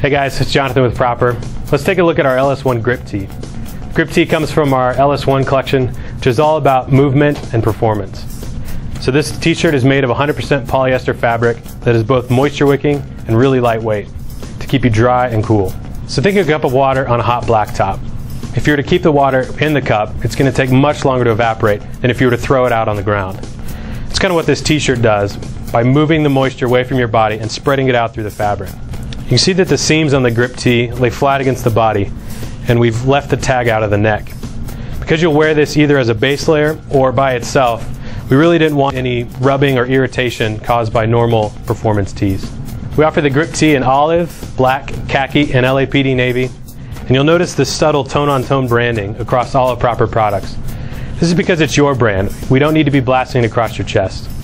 Hey guys, it's Jonathan with Propper. Let's take a look at our LS1 Grip Tee. Grip Tee comes from our LS1 collection, which is all about movement and performance. So this t-shirt is made of 100% polyester fabric that is both moisture wicking and really lightweight to keep you dry and cool. So think of a cup of water on a hot black top. If you were to keep the water in the cup, it's going to take much longer to evaporate than if you were to throw it out on the ground. It's kind of what this t-shirt does by moving the moisture away from your body and spreading it out through the fabric. You can see that the seams on the grip tee lay flat against the body and we've left the tag out of the neck. Because you'll wear this either as a base layer or by itself, we really didn't want any rubbing or irritation caused by normal performance tees. We offer the grip tee in olive, black, khaki, and LAPD navy. And you'll notice the subtle tone-on-tone -tone branding across all of Propper products. This is because it's your brand. We don't need to be blasting it across your chest.